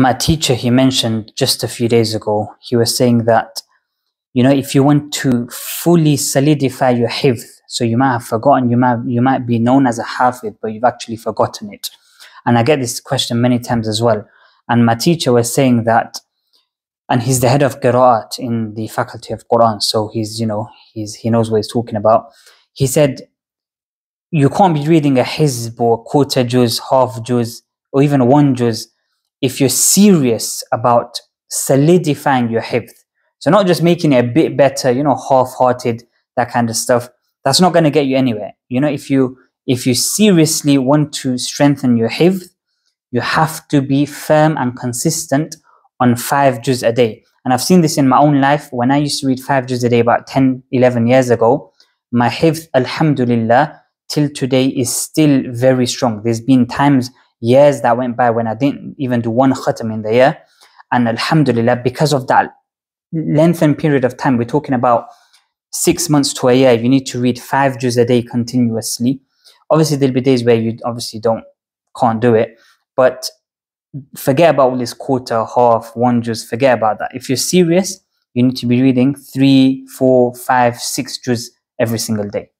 My teacher, he mentioned just a few days ago, he was saying that, you know, if you want to fully solidify your hifz, so you might have forgotten, you might, you might be known as a hafid, but you've actually forgotten it. And I get this question many times as well. And my teacher was saying that, and he's the head of Qira'at in the faculty of Quran, so he's, you know, he's, he knows what he's talking about. He said, you can't be reading a hizb or quarter juz, half juz, or even one juz if you're serious about solidifying your hifz. So not just making it a bit better, you know, half-hearted, that kind of stuff. That's not going to get you anywhere. You know, if you if you seriously want to strengthen your hifz, you have to be firm and consistent on five juz a day. And I've seen this in my own life. When I used to read five juz a day about 10, 11 years ago, my hifz, alhamdulillah, till today is still very strong. There's been times years that went by when I didn't even do one khatam in the year. And alhamdulillah, because of that lengthened period of time, we're talking about six months to a year, you need to read five juz a day continuously. Obviously, there'll be days where you obviously don't, can't do it, but forget about all this quarter, half, one juz, forget about that. If you're serious, you need to be reading three, four, five, six juz every single day.